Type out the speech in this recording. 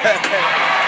Yeah.